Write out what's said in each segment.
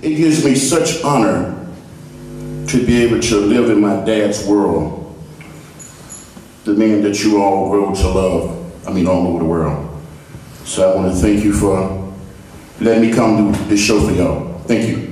It gives me such honor to be able to live in my dad's world, the man that you all grow to love, I mean all over the world. So I want to thank you for letting me come do this show for y'all. Thank you.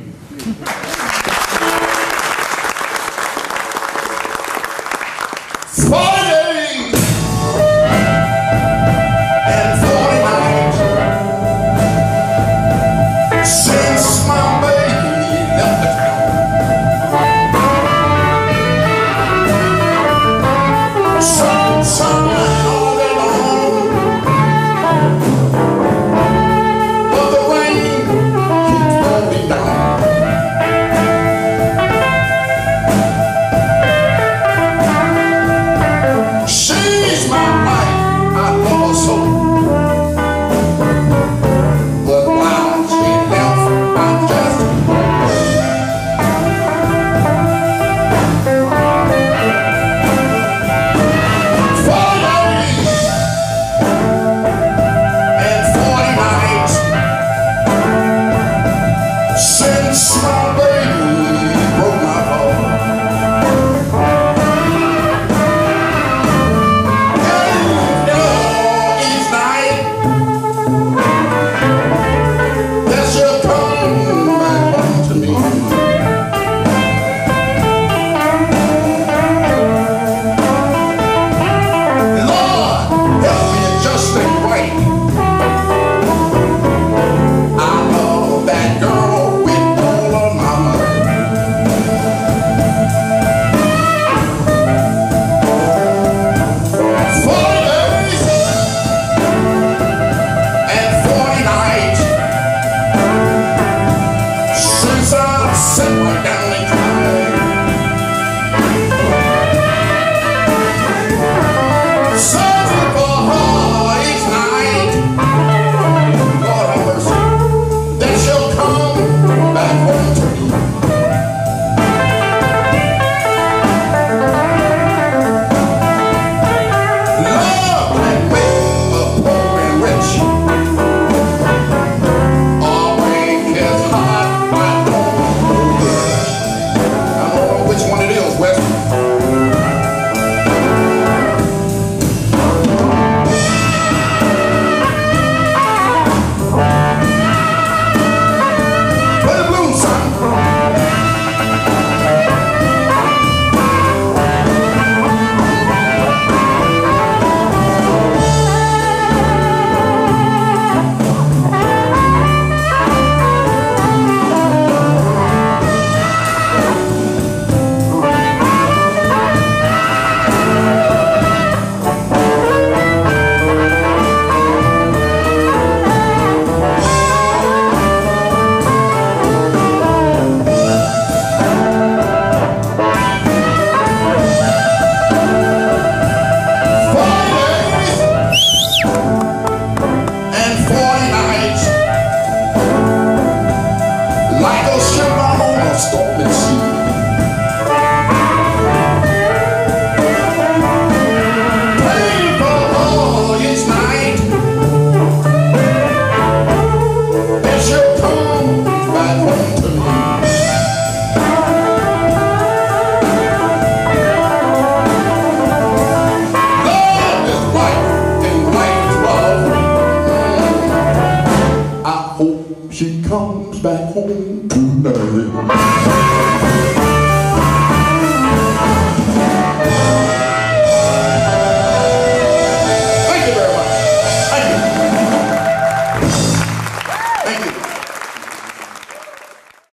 Tonight.